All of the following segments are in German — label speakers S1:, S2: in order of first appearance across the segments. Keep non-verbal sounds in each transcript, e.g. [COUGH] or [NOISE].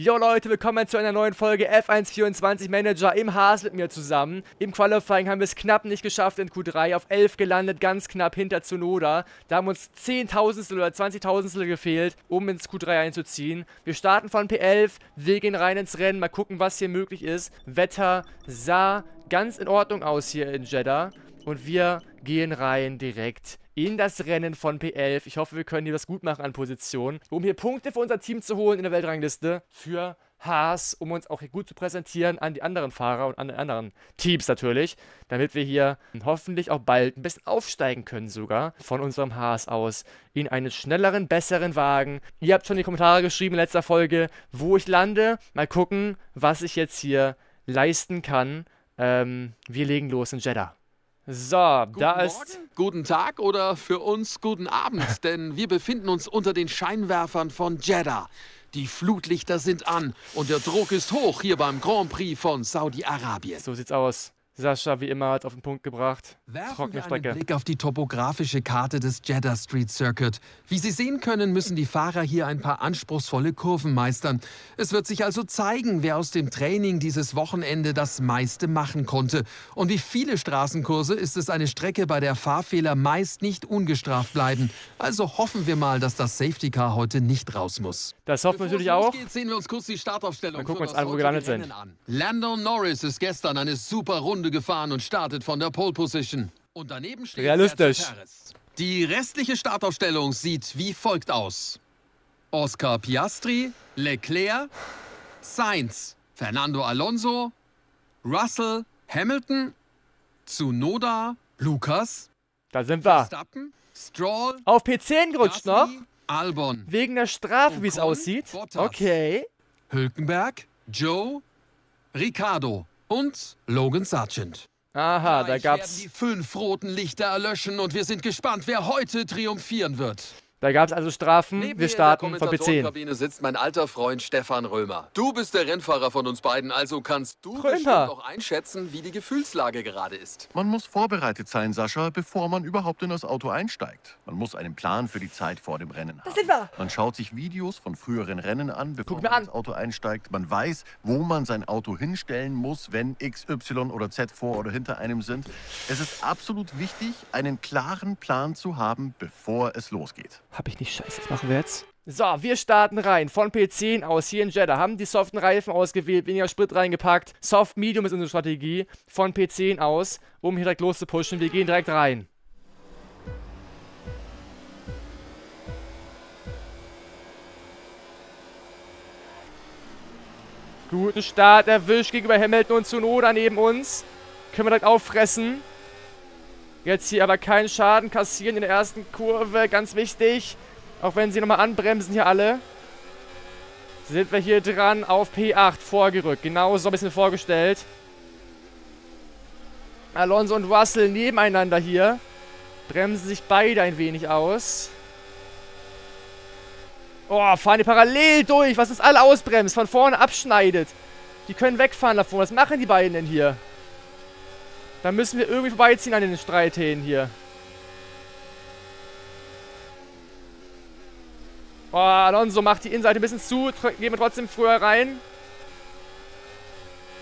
S1: Jo Leute, willkommen zu einer neuen Folge F124 Manager im Haas mit mir zusammen. Im Qualifying haben wir es knapp nicht geschafft in Q3, auf 11 gelandet, ganz knapp hinter Tsunoda. Da haben uns 10.000 oder 20.000 gefehlt, um ins Q3 einzuziehen. Wir starten von P11, wir gehen rein ins Rennen, mal gucken, was hier möglich ist. Wetter sah ganz in Ordnung aus hier in Jeddah und wir gehen rein direkt in das Rennen von P11. Ich hoffe, wir können hier was gut machen an Position, um hier Punkte für unser Team zu holen in der Weltrangliste für Haas, um uns auch hier gut zu präsentieren an die anderen Fahrer und an die anderen Teams natürlich, damit wir hier hoffentlich auch bald ein bisschen aufsteigen können sogar von unserem Haas aus in einen schnelleren, besseren Wagen. Ihr habt schon in die Kommentare geschrieben in letzter Folge, wo ich lande. Mal gucken, was ich jetzt hier leisten kann. Ähm, wir legen los in Jeddah. So,
S2: Guten
S1: da
S2: Morgen,
S1: ist
S2: guten Tag oder für uns guten Abend, [LAUGHS] denn wir befinden uns unter den Scheinwerfern von Jeddah. Die Flutlichter sind an und der Druck ist hoch hier beim Grand Prix von Saudi-Arabien.
S1: So sieht's aus. Sascha, wie immer, hat auf den Punkt gebracht.
S2: Werfen
S1: Trockene
S2: wir einen
S1: Strecke.
S2: Blick auf die topografische Karte des Jeddah Street Circuit. Wie Sie sehen können, müssen die Fahrer hier ein paar anspruchsvolle Kurven meistern. Es wird sich also zeigen, wer aus dem Training dieses Wochenende das meiste machen konnte. Und wie viele Straßenkurse ist es eine Strecke, bei der Fahrfehler meist nicht ungestraft bleiben. Also hoffen wir mal, dass das Safety Car heute nicht raus muss.
S1: Das hoffen wir natürlich auch.
S2: losgeht, sehen wir uns kurz die Startaufstellung
S1: Dann gucken wir uns an, wo wir gelandet sind.
S2: An. Landon Norris ist gestern eine super Runde gefahren und startet von der Pole Position. Und daneben steht
S1: Realistisch.
S2: Die restliche Startaufstellung sieht wie folgt aus. Oscar Piastri, Leclerc, Sainz, Fernando Alonso, Russell, Hamilton, Tsunoda, Lukas,
S1: Da sind wir.
S2: Verstappen, Stroll,
S1: Auf P10 gerutscht noch.
S2: Albon,
S1: Wegen der Strafe, wie es aussieht.
S2: Bottas.
S1: Okay.
S2: Hülkenberg, Joe, Ricardo und Logan Sargent.
S1: Aha, da gab's,
S2: die fünf roten Lichter erlöschen und wir sind gespannt, wer heute triumphieren wird.
S1: Da gab's also Strafen.
S3: Neben mir
S1: Wir
S3: in
S1: starten
S3: der
S1: von P10.
S3: Kommentatorenkabine sitzt mein alter Freund Stefan Römer. Du bist der Rennfahrer von uns beiden, also kannst du
S1: Römer.
S3: bestimmt auch einschätzen, wie die Gefühlslage gerade ist.
S4: Man muss vorbereitet sein, Sascha, bevor man überhaupt in das Auto einsteigt. Man muss einen Plan für die Zeit vor dem Rennen haben.
S1: sind wir.
S4: Man schaut sich Videos von früheren Rennen an, bevor man
S1: an.
S4: ins Auto einsteigt. Man weiß, wo man sein Auto hinstellen muss, wenn X, Y oder Z vor oder hinter einem sind. Es ist absolut wichtig, einen klaren Plan zu haben, bevor es losgeht.
S1: Hab ich nicht scheiße. Was machen wir jetzt? So, wir starten rein. Von P10 aus hier in Jeddah. Haben die soften Reifen ausgewählt, weniger Sprit reingepackt. Soft Medium ist unsere Strategie. Von P10 aus, um hier direkt loszupushen. Wir gehen direkt rein. Guten Start erwischt gegenüber Hamilton und Tsunoda neben uns. Können wir direkt auffressen. Jetzt hier aber keinen Schaden kassieren in der ersten Kurve. Ganz wichtig. Auch wenn sie nochmal anbremsen hier alle. Sind wir hier dran auf P8 vorgerückt. Genau so ein bisschen vorgestellt. Alonso und Russell nebeneinander hier. Bremsen sich beide ein wenig aus. Oh, fahren die parallel durch. Was uns alle ausbremst. Von vorne abschneidet. Die können wegfahren davon. Was machen die beiden denn hier? Da müssen wir irgendwie vorbeiziehen an den Streithähnen hier. Oh, Alonso macht die Innenseite ein bisschen zu. Gehen wir trotzdem früher rein.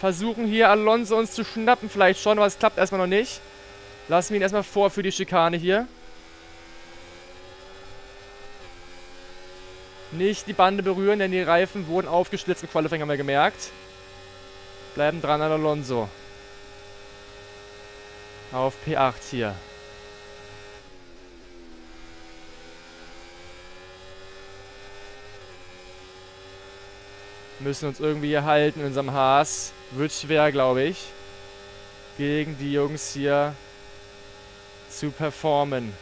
S1: Versuchen hier Alonso uns zu schnappen vielleicht schon, aber es klappt erstmal noch nicht. Lassen wir ihn erstmal vor für die Schikane hier. Nicht die Bande berühren, denn die Reifen wurden aufgeschlitzt im Qualifying, haben wir gemerkt. Bleiben dran an Alonso. Auf P8 hier. Müssen uns irgendwie hier halten in unserem Haas. Wird schwer, glaube ich. Gegen die Jungs hier zu performen.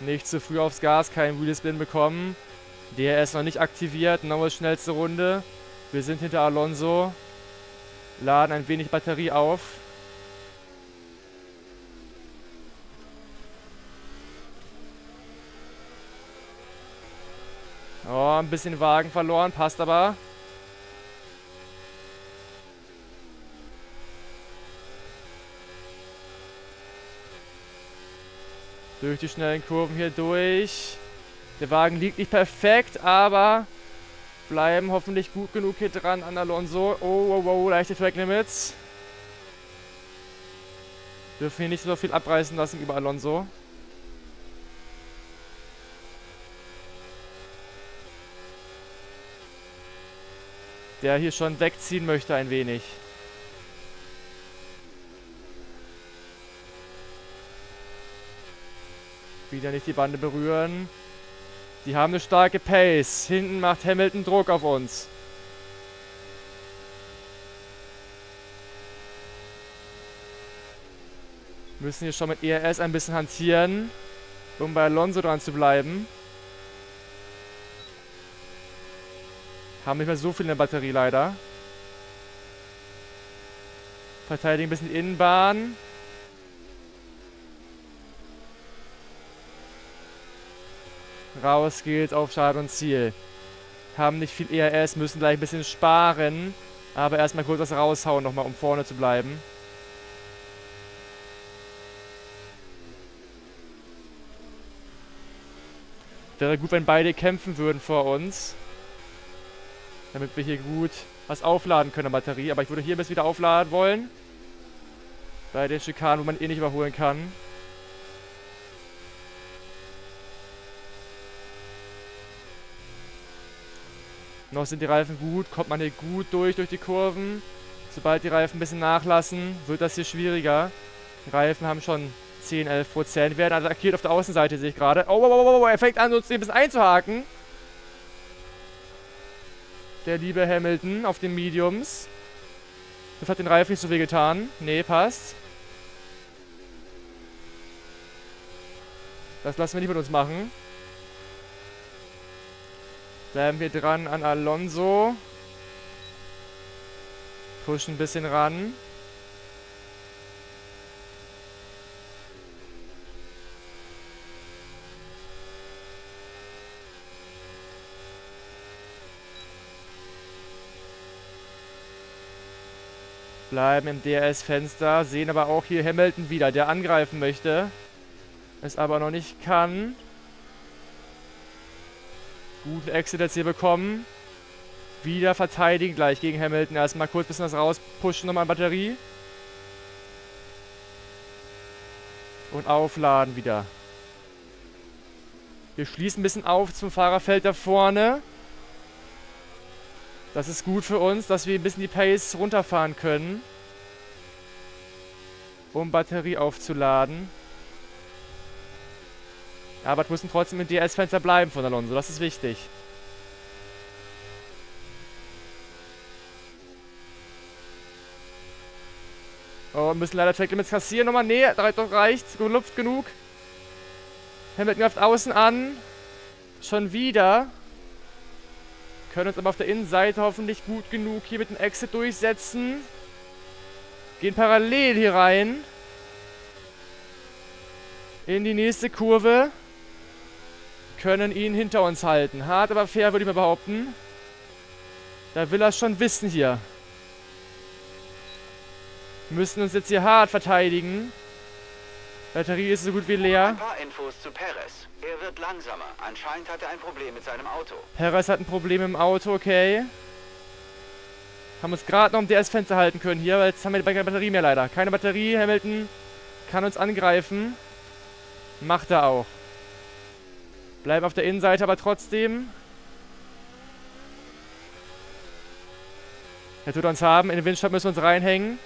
S1: Nicht zu früh aufs Gas, kein Wheel Spin bekommen. Der ist noch nicht aktiviert. Nochmal schnellste Runde. Wir sind hinter Alonso. Laden ein wenig Batterie auf. Oh, ein bisschen Wagen verloren, passt aber. Durch die schnellen Kurven hier durch. Der Wagen liegt nicht perfekt, aber bleiben hoffentlich gut genug hier dran an Alonso. Oh, wow, wow, leichte Track Limits. Dürfen hier nicht so viel abreißen lassen über Alonso. Der hier schon wegziehen möchte ein wenig. Wieder nicht die Bande berühren. Die haben eine starke Pace. Hinten macht Hamilton Druck auf uns. Müssen hier schon mit ERS ein bisschen hantieren, um bei Alonso dran zu bleiben. Haben nicht mehr so viel in der Batterie leider. Verteidigen ein bisschen die Innenbahn. Raus geht's auf Start und Ziel. Haben nicht viel ERS, müssen gleich ein bisschen sparen. Aber erstmal kurz was raushauen, nochmal, um vorne zu bleiben. Wäre gut, wenn beide kämpfen würden vor uns. Damit wir hier gut was aufladen können Batterie. Aber ich würde hier bis wieder aufladen wollen. Bei den Schikanen, wo man eh nicht überholen kann. Noch sind die Reifen gut, kommt man hier gut durch, durch die Kurven. Sobald die Reifen ein bisschen nachlassen, wird das hier schwieriger. Die Reifen haben schon 10, 11 Prozent. Werden attackiert auf der Außenseite, sehe ich gerade. Oh, oh, oh, oh, er fängt an, uns ein bisschen einzuhaken. Der liebe Hamilton auf den Mediums. Das hat den Reifen nicht so weh getan. Nee, passt. Das lassen wir nicht mit uns machen. Bleiben wir dran an Alonso. Pushen ein bisschen ran. Bleiben im DRS-Fenster, sehen aber auch hier Hamilton wieder, der angreifen möchte. Es aber noch nicht kann. Guten Exit jetzt hier bekommen. Wieder verteidigen gleich gegen Hamilton. Erstmal kurz ein bisschen was rauspushen nochmal Batterie. Und aufladen wieder. Wir schließen ein bisschen auf zum Fahrerfeld da vorne. Das ist gut für uns, dass wir ein bisschen die Pace runterfahren können. Um Batterie aufzuladen. Aber es müssen trotzdem im DS-Fenster bleiben von Alonso. Das ist wichtig. Oh, wir müssen leider Track Limits kassieren nochmal. Nee, doch reicht. Luft genug. Hamilton greift außen an. Schon wieder. Können uns aber auf der Innenseite hoffentlich gut genug hier mit dem Exit durchsetzen. Gehen parallel hier rein. In die nächste Kurve können ihn hinter uns halten. Hart, aber fair, würde ich mal behaupten. Da will er schon wissen hier. Wir müssen uns jetzt hier hart verteidigen. Batterie ist so gut wie leer.
S5: Ein paar Infos zu Perez. Er wird langsamer. Anscheinend hat er ein Problem mit seinem Auto.
S1: Perez hat ein Problem im Auto, okay. Haben uns gerade noch im DS-Fenster halten können hier, weil jetzt haben wir keine Batterie mehr leider. Keine Batterie, Hamilton kann uns angreifen. Macht er auch. Bleiben auf der Innenseite aber trotzdem. Er tut uns haben. In den Windstab müssen wir uns reinhängen.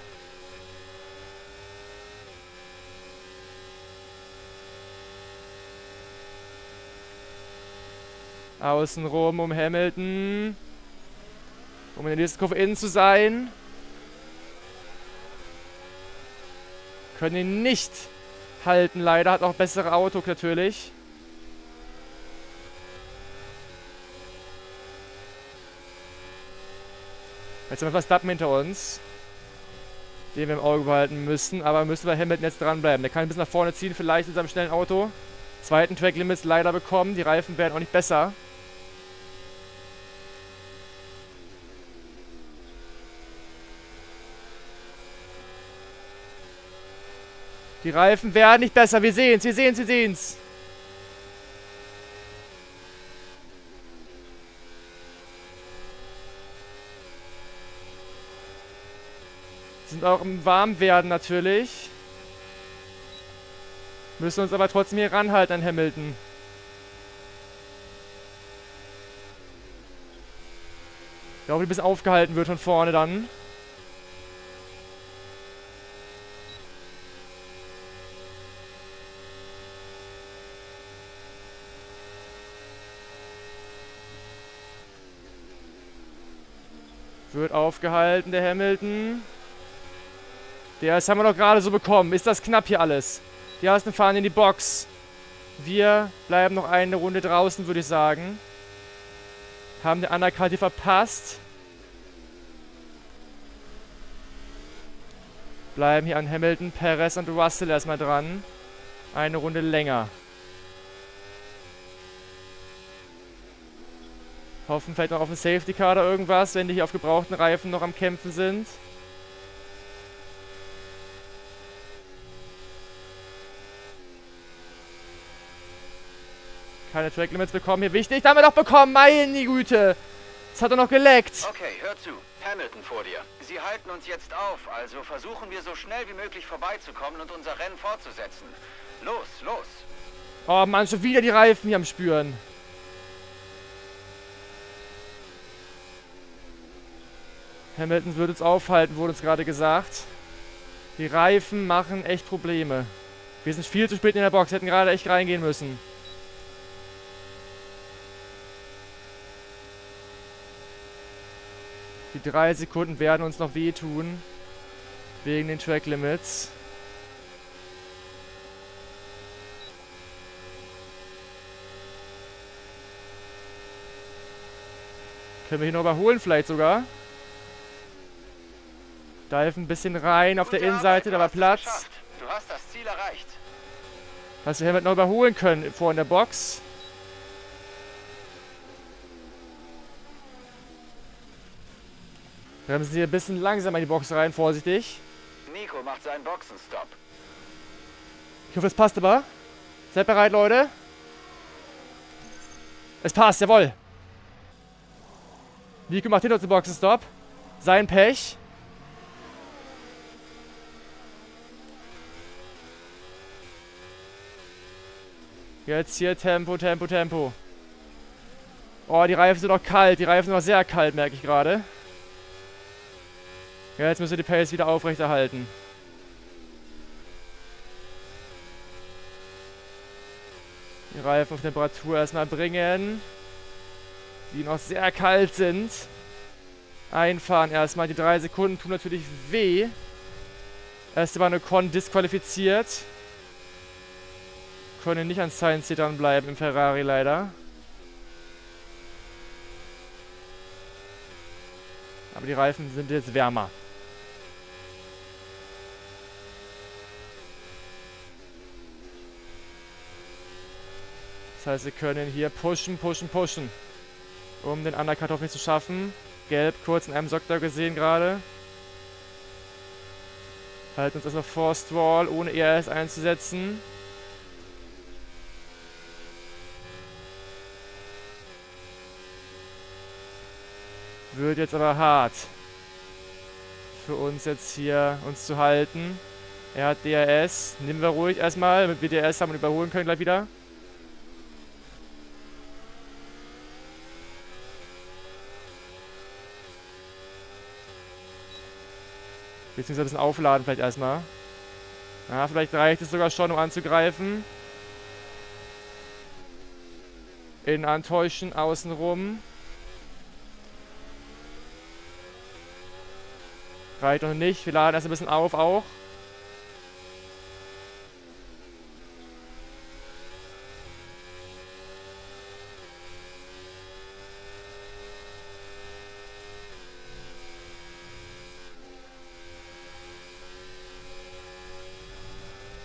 S1: Außenrum um Hamilton. Um in der nächsten Kurve innen zu sein. Können ihn nicht halten, leider. Hat auch bessere Auto natürlich. Jetzt haben wir Verstappen hinter uns. Den wir im Auge behalten müssen. Aber müssen wir Hamilton jetzt dranbleiben. Der kann ein bisschen nach vorne ziehen, vielleicht in seinem schnellen Auto. Zweiten Track Limits leider bekommen. Die Reifen werden auch nicht besser. Die Reifen werden nicht besser. Wir sehen's, wir sehen's, wir sehen's. Sind auch im Warmwerden natürlich. Müssen uns aber trotzdem hier ranhalten an Hamilton. Ich glaube, ein bisschen aufgehalten wird von vorne dann. Wird aufgehalten, der Hamilton. Der ist haben wir doch gerade so bekommen. Ist das knapp hier alles? Die ersten fahren in die Box. Wir bleiben noch eine Runde draußen, würde ich sagen. Haben den Undercut hier verpasst. Bleiben hier an Hamilton, Perez und Russell erstmal dran. Eine Runde länger. Hoffen vielleicht noch auf einen Safety Car oder irgendwas, wenn die hier auf gebrauchten Reifen noch am Kämpfen sind. Keine Track Limits bekommen hier. Wichtig, da haben wir doch bekommen. Meine Güte. Das hat er noch geleckt.
S5: Okay, hör zu. Hamilton vor dir. Sie halten uns jetzt auf, also versuchen wir so schnell wie möglich vorbeizukommen und unser Rennen fortzusetzen. Los, los.
S1: Oh Mann, schon wieder die Reifen hier am Spüren. Hamilton wird uns aufhalten, wurde uns gerade gesagt. Die Reifen machen echt Probleme. Wir sind viel zu spät in der Box, hätten gerade echt reingehen müssen. Die drei Sekunden werden uns noch wehtun. Wegen den Track Limits. Können wir hier noch überholen vielleicht sogar. Dive ein bisschen rein auf
S5: Gute
S1: der Innenseite,
S5: Arbeit,
S1: da war Platz.
S5: geschafft. Du hast das Ziel erreicht.
S1: Dass wir Hamilton noch überholen können vor in der Box. Bremsen hier ein bisschen langsamer in die Box rein, vorsichtig.
S5: Nico macht seinen Boxenstopp.
S1: Ich hoffe, es passt aber. Seid bereit, Leute. Es passt, jawohl. Nico macht hinter uns den Boxenstopp. Sein Pech. Jetzt hier Tempo, Tempo, Tempo. Oh, die Reifen sind noch kalt. Die Reifen sind noch sehr kalt, merke ich gerade. Ja, jetzt müssen wir die Pace wieder aufrechterhalten. Die Reifen auf Temperatur erstmal bringen. Die noch sehr kalt sind. Einfahren erstmal. Die drei Sekunden tun natürlich weh. Esteban Ocon disqualifiziert. Können nicht an Science dranbleiben im Ferrari leider. Aber die Reifen sind jetzt wärmer. Heißt, wir können hier pushen, pushen, pushen. Um den Undercut hoffentlich zu schaffen. Gelb kurz in einem Sektor gesehen gerade. Halten uns erstmal vor Stroll, ohne ERS einzusetzen. Wird jetzt aber hart. Für uns jetzt hier uns zu halten. Er hat DRS. Nehmen wir ruhig erstmal, damit wir DRS haben und überholen können gleich wieder. Beziehungsweise ein bisschen aufladen vielleicht erstmal. Ja, vielleicht reicht es sogar schon, um anzugreifen. In antäuschen, außenrum. Reicht noch nicht. Wir laden erst ein bisschen auf auch.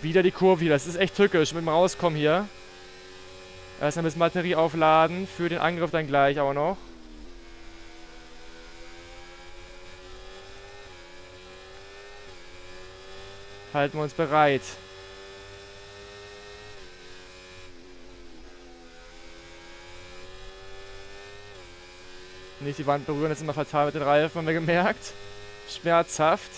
S1: Wieder die Kurve hier. Das ist echt tückisch mit dem Rauskommen hier. Erstmal ein bisschen Batterie aufladen. Für den Angriff dann gleich auch noch. Halten wir uns bereit. Nicht die Wand berühren, das ist immer fatal mit den Reifen, haben wir gemerkt. Schmerzhaft.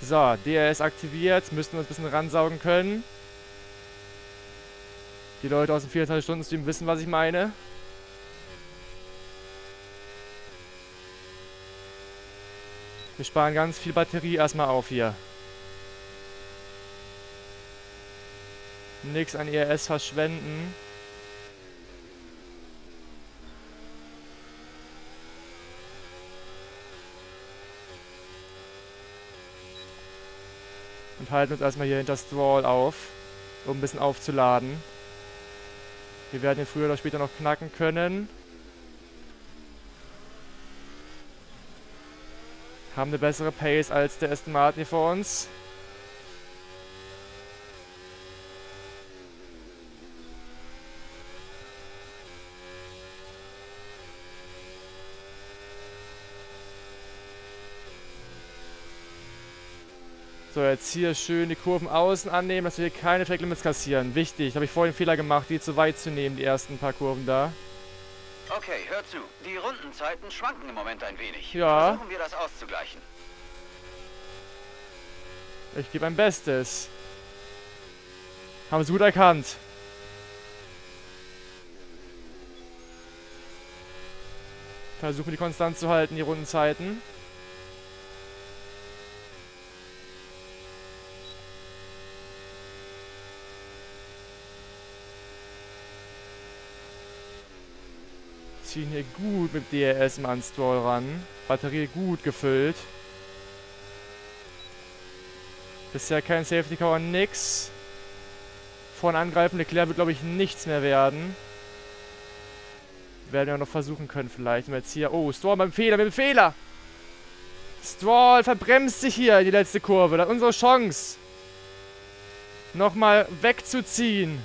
S1: So, DRS aktiviert. Müssten wir uns ein bisschen ransaugen können. Die Leute aus dem 24-Stunden-Stream wissen, was ich meine. Wir sparen ganz viel Batterie erstmal auf hier. Nix an ERS verschwenden. Und halten uns erstmal hier hinter Stroll auf, um ein bisschen aufzuladen. Wir werden ihn früher oder später noch knacken können. Haben eine bessere Pace als der Aston Martin hier vor uns. So, jetzt hier schön die Kurven außen annehmen, dass wir hier keine Fake Limits kassieren. Wichtig, habe ich vorhin einen Fehler gemacht, die zu weit zu nehmen, die ersten paar Kurven da.
S5: Okay, hör zu. Die Rundenzeiten schwanken im Moment ein wenig.
S1: Ja.
S5: Versuchen wir das auszugleichen.
S1: Ich gebe mein Bestes. Haben sie gut erkannt. Versuchen die konstant zu halten, die Rundenzeiten. Ziehen hier gut mit DRS im Unstroll ran. Batterie gut gefüllt. Bisher kein Safety Car, nix. Vorn angreifen, Leclerc wird glaube ich nichts mehr werden. Werden wir noch versuchen können vielleicht. Jetzt hier... Oh, Stroll beim Fehler, mit dem Fehler! Stroll verbremst sich hier in die letzte Kurve. Das ist unsere Chance. Nochmal wegzuziehen.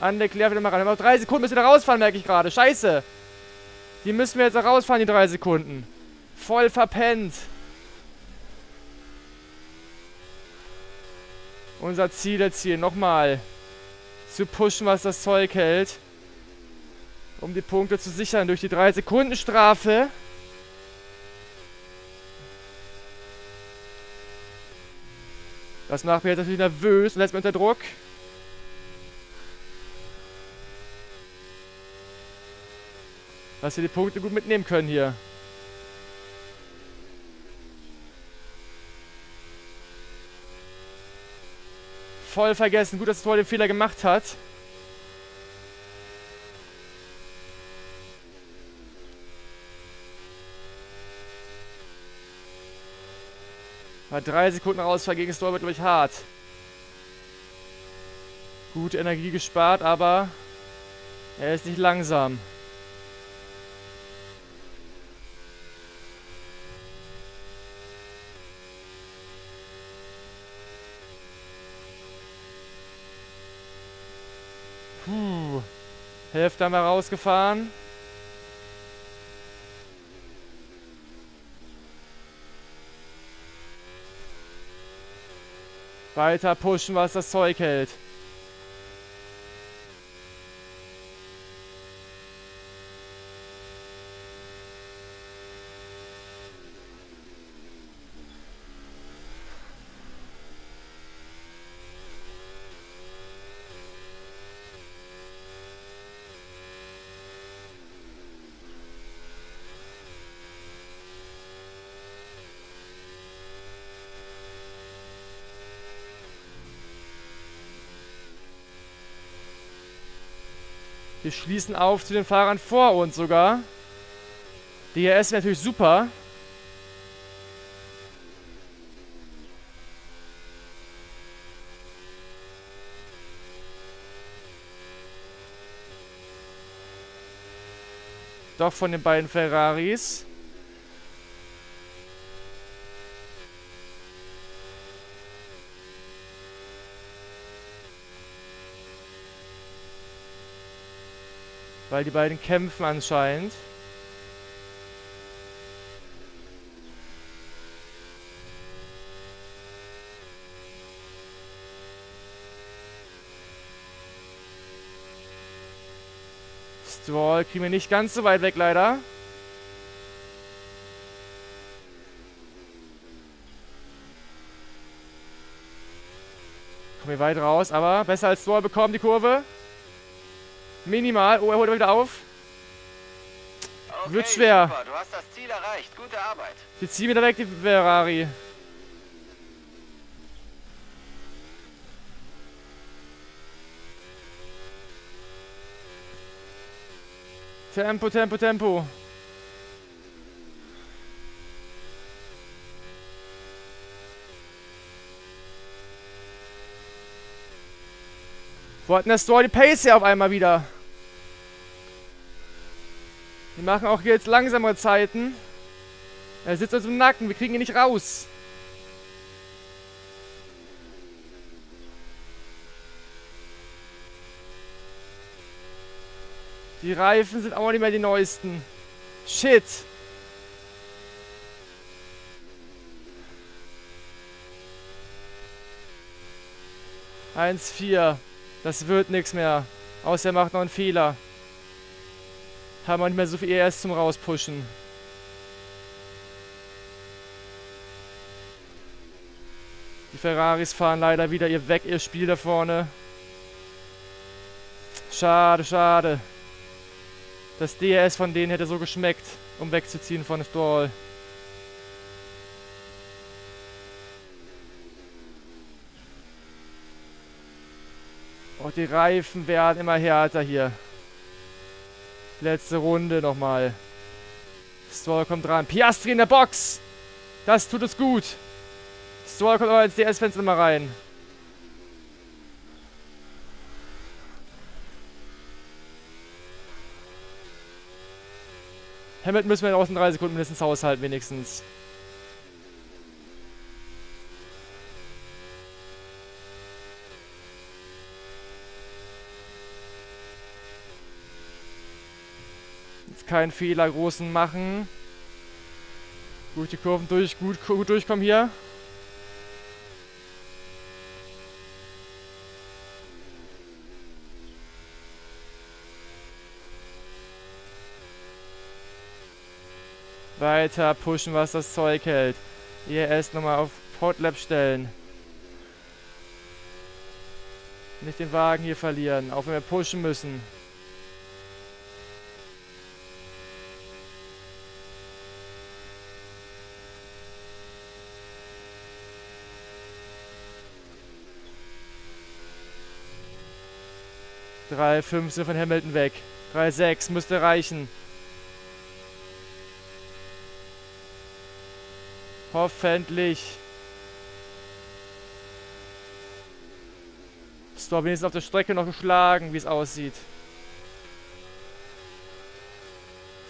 S1: An Leclerc wieder mal ran. Wir haben noch drei Sekunden, müssen wir da rausfahren, merke ich gerade. Scheiße. Die müssen wir jetzt auch rausfahren, die drei Sekunden. Voll verpennt. Unser Ziel jetzt hier nochmal zu pushen, was das Zeug hält. Um die Punkte zu sichern durch die 3 Sekunden Strafe. Das macht mich jetzt natürlich nervös und lässt mich unter Druck. Dass wir die Punkte gut mitnehmen können hier. Voll vergessen. Gut, dass Tor den Fehler gemacht hat. Bei drei Sekunden Ausfall gegen Stor wird, glaube ich, hart. Gute Energie gespart, aber er ist nicht langsam. Hälfte haben wir rausgefahren. Weiter pushen, was das Zeug hält. Wir schließen auf zu den Fahrern vor uns sogar. DRS wäre natürlich super. Doch von den beiden Ferraris. Weil die beiden kämpfen anscheinend. Stroll kriegen wir nicht ganz so weit weg, leider. Kommen wir weit raus, aber besser als Stroll bekommen die Kurve. Minimal. Oh, er holt wieder auf.
S5: Okay,
S1: Wird schwer.
S5: Super. Du hast das Ziel erreicht. Gute Arbeit.
S1: Die ziehen wieder weg, die Ferrari. Tempo, Tempo, Tempo. Wo hat denn der Store die Pace hier auf einmal wieder? Die machen auch jetzt langsamere Zeiten. Er sitzt uns im Nacken, wir kriegen ihn nicht raus. Die Reifen sind auch nicht mehr die neuesten. Shit. Eins, vier. Das wird nichts mehr. Außer er macht noch einen Fehler. Haben wir nicht mehr so viel ES zum rauspushen. Die Ferraris fahren leider wieder ihr weg, ihr Spiel da vorne. Schade, schade. Das DRS von denen hätte so geschmeckt, um wegzuziehen von Stroll. Oh, die Reifen werden immer härter hier. Letzte Runde nochmal. Stroll kommt dran. Piastri in der Box! Das tut es gut. Stroll kommt aber ins DS-Fenster mal rein. Hamilton müssen wir in den außen drei Sekunden mindestens aushalten, wenigstens. Keinen Fehler großen machen. Gut, die Kurven durch, gut, gut durchkommen hier. Weiter pushen, was das Zeug hält. Hier erst nochmal auf Potlap stellen. Nicht den Wagen hier verlieren, auch wenn wir pushen müssen. Drei, fünf sind von Hamilton weg. Drei, sechs müsste reichen. Hoffentlich. Wenigstens auf der Strecke noch geschlagen, wie es aussieht.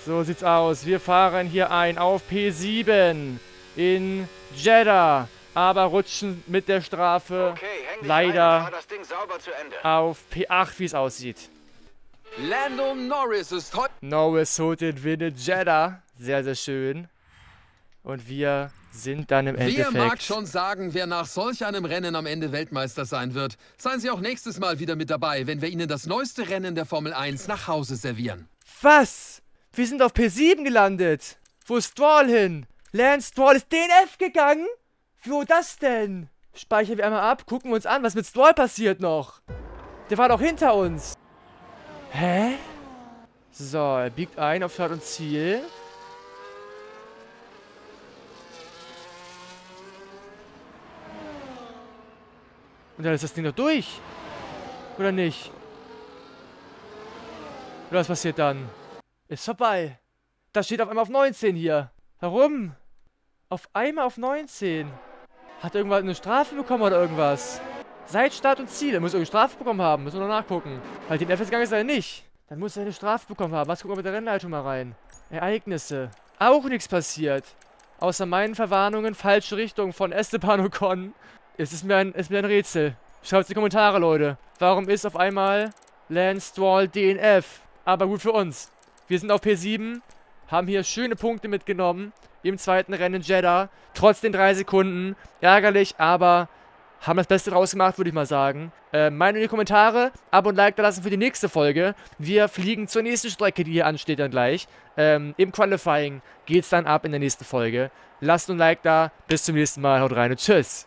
S1: So sieht's aus. Wir fahren hier ein auf P7 in Jeddah. Aber rutschen mit der Strafe
S5: Okay,
S1: leider auf P8, wie es aussieht.
S3: Lando Norris ist heute...
S1: Norris holt den Win in Jeddah. Sehr, sehr schön. Und wir sind dann im
S2: Wer
S1: Endeffekt...
S2: mag schon sagen, wer nach solch einem Rennen am Ende Weltmeister sein wird? Seien Sie auch nächstes Mal wieder mit dabei, wenn wir Ihnen das neueste Rennen der Formel 1 nach Hause servieren.
S1: Was? Wir sind auf P7 gelandet. Wo ist Stroll hin? Lance Stroll ist DNF gegangen? Wo das denn? Speichern wir einmal ab, gucken wir uns an, was mit Stroll passiert noch. Der war doch hinter uns. Hä? So, er biegt ein auf Start und Ziel. Und dann ist das Ding doch durch. Oder nicht? Oder was passiert dann? Ist vorbei. Das steht auf einmal auf 19 hier. Warum? Auf einmal auf 19. Hat irgendwann eine Strafe bekommen oder irgendwas? Seit Start und Ziel. Er muss irgendeine Strafe bekommen haben. Müssen wir noch nachgucken. Weil den FS gegangen ist er nicht. Dann muss er eine Strafe bekommen haben. Was gucken wir mit der Rennleitung mal rein? Ereignisse. Auch nichts passiert. Außer meinen Verwarnungen, falsche Richtung von Esteban Ocon. Es ist mir ein, es ist mir ein Rätsel. Schreibt in die Kommentare, Leute. Warum ist auf einmal Lance Stroll DNF? Aber gut für uns. Wir sind auf P7, haben hier schöne Punkte mitgenommen im zweiten Rennen in Jeddah. Trotz den drei Sekunden. Ärgerlich, aber haben das Beste draus gemacht, würde ich mal sagen. Äh, Meinung in die Kommentare, Abo und Like da lassen für die nächste Folge. Wir fliegen zur nächsten Strecke, die hier ansteht dann gleich. Ähm, Im Qualifying geht's dann ab in der nächsten Folge. Lasst ein Like da. Bis zum nächsten Mal. Haut rein und tschüss.